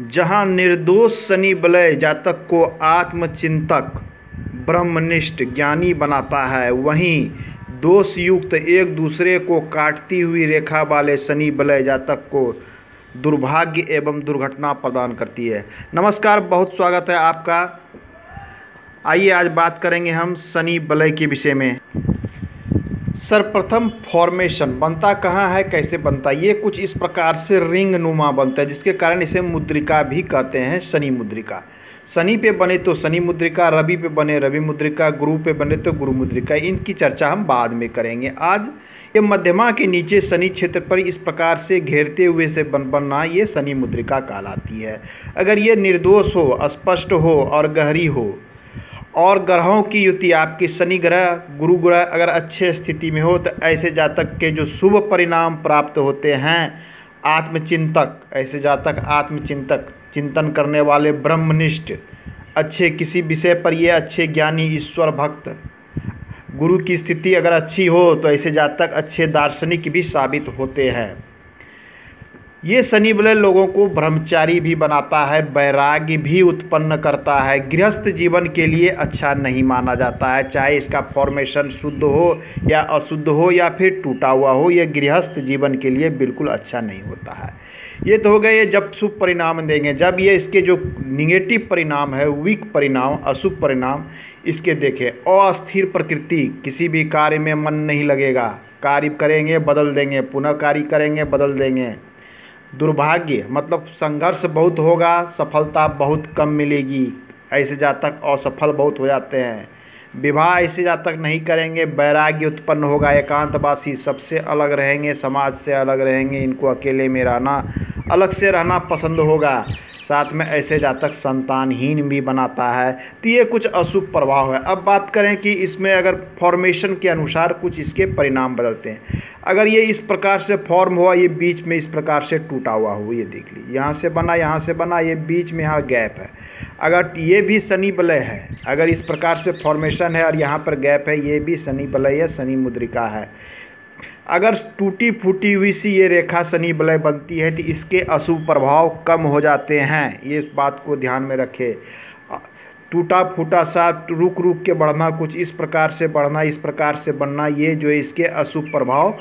जहाँ निर्दोष शनि वलय जातक को आत्मचिंतक, ब्रह्मनिष्ठ ज्ञानी बनाता है, वहीं दोषयुक्त एक दूसरे को काटती हुई रेखा वाले शनि वलय जातक को दुर्भाग्य एवं दुर्घटना प्रदान करती है। नमस्कार, बहुत स्वागत है आपका। आइए आज बात करेंगे हम शनि वलय के विषय में। सर्वप्रथम फॉर्मेशन बनता कहाँ है, कैसे बनता है? ये कुछ इस प्रकार से रिंग नुमा बनता है, जिसके कारण इसे मुद्रिका भी कहते हैं, शनि मुद्रिका। शनि पे बने तो शनि मुद्रिका, रवि पे बने रवि मुद्रिका, गुरु पे बने तो गुरु मुद्रिका। इनकी चर्चा हम बाद में करेंगे। आज ये मध्यमा के नीचे शनि क्षेत्र पर इस प्रकार से घेरते हुए से बन, बनना ये शनि मुद्रिका कहलाती है। अगर ये निर्दोष हो स्पष्ट हो और गहरी हो और ग्रहों की युति आपकी शनि ग्रह, गुरु ग्रह अगर अच्छे स्थिति में हो तो ऐसे जातक के जो शुभ परिणाम प्राप्त होते हैं, आत्मचिंतक, ऐसे जातक आत्मचिंतक, चिंतन करने वाले ब्रह्मनिष्ठ, अच्छे किसी विषय पर ये अच्छे ज्ञानी, ईश्वर भक्त, गुरु की स्थिति अगर अच्छी हो तो ऐसे जातक अच्छे दार्शनिक भी साबित होते हैं। ये शनि बलय लोगों को ब्रह्मचारी भी बनाता है, वैराग्य भी उत्पन्न करता है। गृहस्थ जीवन के लिए अच्छा नहीं माना जाता है, चाहे इसका फॉर्मेशन शुद्ध हो या अशुद्ध हो या फिर टूटा हुआ हो यह गृहस्थ जीवन के लिए बिल्कुल अच्छा नहीं होता है। ये तो हो गए ये जब शुभ परिणाम देंगे। जब ये इसके जो निगेटिव परिणाम है वीक परिणाम, अशुभ परिणाम, इसके देखें, अस्थिर प्रकृति, किसी भी कार्य में मन नहीं लगेगा। कार्य करेंगे, बदल देंगे, पुनः कार्य करेंगे, बदल देंगे। दुर्भाग्य मतलब संघर्ष बहुत होगा, सफलता बहुत कम मिलेगी। ऐसे जातक असफल बहुत हो जाते हैं। विवाह ऐसे जातक नहीं करेंगे, वैराग्य उत्पन्न होगा, एकांतवासी सबसे अलग रहेंगे, समाज से अलग रहेंगे, इनको अकेले में रहना अलग से रहना पसंद होगा। साथ में ऐसे जातक संतानहीन भी बनाता है। तो ये कुछ अशुभ प्रभाव है। अब बात करें कि इसमें अगर फॉर्मेशन के अनुसार कुछ इसके परिणाम बदलते हैं। अगर ये इस प्रकार से फॉर्म हुआ, ये बीच में इस प्रकार से टूटा हुआ हो, ये देख लीजिए। यहाँ से बना, यहाँ से बना, ये बीच में यहाँ गैप है। अगर ये भी शनि बलय है, अगर इस प्रकार से फॉर्मेशन है और यहाँ पर गैप है, ये भी शनि बलय या शनि मुद्रिका है। अगर टूटी फूटी हुई सी ये रेखा शनि बलय बनती है तो इसके अशुभ प्रभाव कम हो जाते हैं। ये बात को ध्यान में रखें। टूटा फूटा सा रुक रुक के बढ़ना, कुछ इस प्रकार से बढ़ना, इस प्रकार से बनना, ये जो है इसके अशुभ प्रभाव,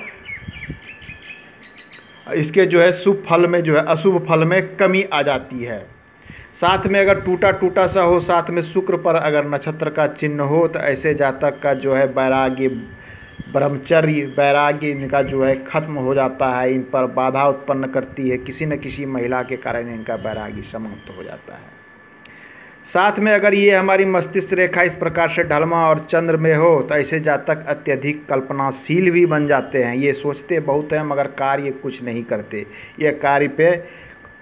इसके जो है शुभ फल में, जो है अशुभ फल में कमी आ जाती है। साथ में अगर टूटा टूटा सा हो, साथ में शुक्र पर अगर नक्षत्र का चिन्ह हो तो ऐसे जातक का जो है वैराग्य ब्रह्मचर्य, वैराग्य इनका जो है खत्म हो जाता है, इन पर बाधा उत्पन्न करती है, किसी न किसी महिला के कारण इनका वैराग्य समाप्त हो जाता है। साथ में अगर ये हमारी मस्तिष्क रेखा इस प्रकार से ढलमा और चंद्र में हो तो ऐसे जातक अत्यधिक कल्पनाशील भी बन जाते हैं। ये सोचते बहुत हैं, मगर कार्य कुछ नहीं करते। ये कार्य पे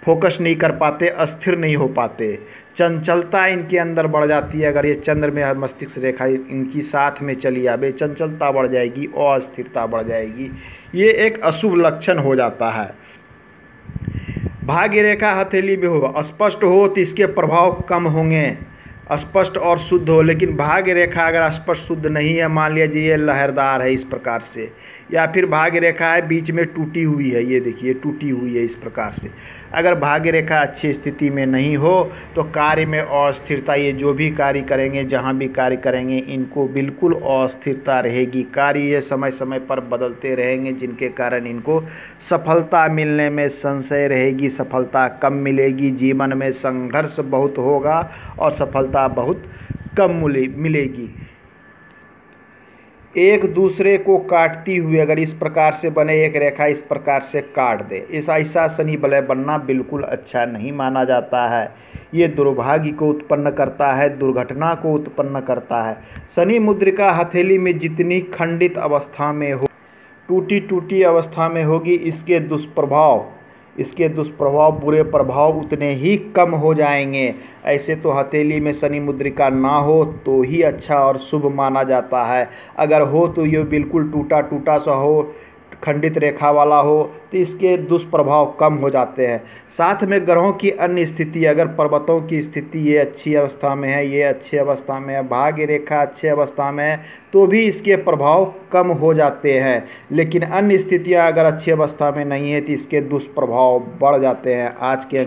फोकस नहीं कर पाते, अस्थिर नहीं हो पाते। चंचलता इनके अंदर बढ़ जाती है। अगर ये चंद्र में मस्तिष्क रेखा इनकी साथ में चली आवे, चंचलता बढ़ जाएगी, अस्थिरता बढ़ जाएगी। ये एक अशुभ लक्षण हो जाता है। भाग्य रेखा हथेली में हो स्पष्ट हो तो इसके प्रभाव कम होंगे। स्पष्ट और शुद्ध हो, लेकिन भाग्य रेखा अगर स्पष्ट शुद्ध नहीं है, मान लीजिए ये लहरदार है इस प्रकार से, या फिर भाग्य रेखा है बीच में टूटी हुई है, ये देखिए, टूटी हुई है इस प्रकार से। अगर भाग्य रेखा अच्छी स्थिति में नहीं हो तो कार्य में अस्थिरता, ये जो भी कार्य करेंगे, जहाँ भी कार्य करेंगे, इनको बिल्कुल अस्थिरता रहेगी। कार्य ये समय समय पर बदलते रहेंगे, जिनके कारण इनको सफलता मिलने में संशय रहेगी, सफलता कम मिलेगी, जीवन में संघर्ष बहुत होगा और सफलता बहुत कम मिलेगी। एक दूसरे को काटती हुई अगर इस प्रकार से बने, एक रेखा इस प्रकार से काट दे। इस ऐसा शनि बलय बनना बिल्कुल अच्छा नहीं माना जाता है। ये दुर्भाग्य को उत्पन्न करता है, दुर्घटना को उत्पन्न करता है। शनि मुद्रिका हथेली में जितनी खंडित अवस्था में हो टूटी टूटी अवस्था में होगी, इसके दुष्प्रभाव इसके दुष्प्रभाव, बुरे प्रभाव उतने ही कम हो जाएँगे। ऐसे तो हथेली में शनि मुद्रिका ना हो तो ही अच्छा और शुभ माना जाता है। अगर हो तो ये बिल्कुल टूटा टूटा सा हो। खंडित रेखा वाला हो तो इसके दुष्प्रभाव कम हो जाते हैं। साथ में ग्रहों की अन्य स्थिति, अगर पर्वतों की स्थिति ये अच्छी अवस्था में है, ये अच्छी अवस्था में है, भाग्य रेखा अच्छी अवस्था में है तो भी इसके प्रभाव कम हो जाते हैं। लेकिन अन्य स्थितियाँ अगर अच्छी अवस्था में नहीं है तो इसके दुष्प्रभाव बढ़ जाते हैं। आज के